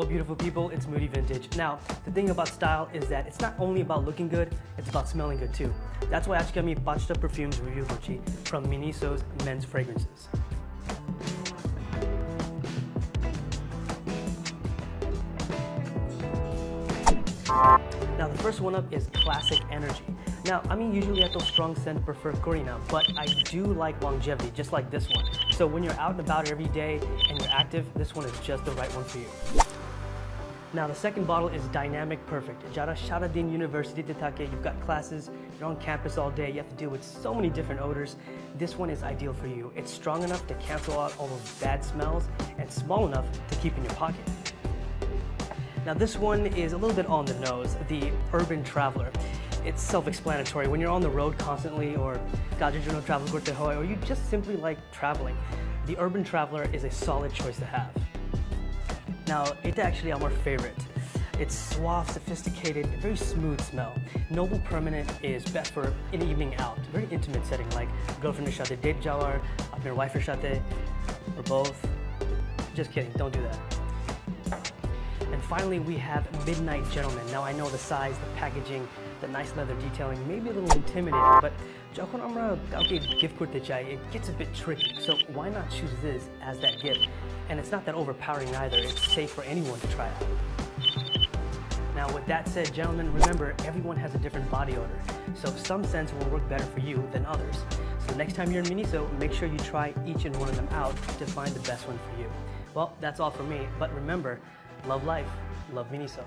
beautiful people? It's Moody Vintage. Now, the thing about style is that it's not only about looking good, it's about smelling good too. That's why Achikami Bachta Perfumes Review Gucci from Miniso's Men's Fragrances. Now the first one up is Classic Energy. Now, I mean, usually at those strong scent prefer Corina, but I do like longevity, just like this one. So when you're out and about every day and you're active, this one is just the right one for you. Now the second bottle is Dynamic Perfect. Jara Sharadin University Titake, you've got classes, you're on campus all day, you have to deal with so many different odors. This one is ideal for you. It's strong enough to cancel out all those bad smells and small enough to keep in your pocket. Now this one is a little bit on the nose, the Urban Traveler. It's self-explanatory. When you're on the road constantly or gajijuno travel korte hoy or you just simply like traveling, the Urban Traveler is a solid choice to have. Now, it's actually our favorite. It's suave, sophisticated, very smooth smell. Noble Permanent is best for an evening out, very intimate setting like girlfriend shate date jawar, your wife or shate, or both. Just kidding, don't do that. And finally, we have Midnight Gentleman. Now, I know the size, the packaging, the nice leather detailing may be a little intimidating, but যখন আমরা কাউকে gift করতে চাই, it gets a bit tricky. So why not choose this as that gift? And it's not that overpowering either. It's safe for anyone to try out. Now, with that said, gentlemen, remember everyone has a different body odor. So some scents will work better for you than others. So next time you're in Miniso, make sure you try each and one of them out to find the best one for you. Well, that's all for me. But remember, love life, love Miniso.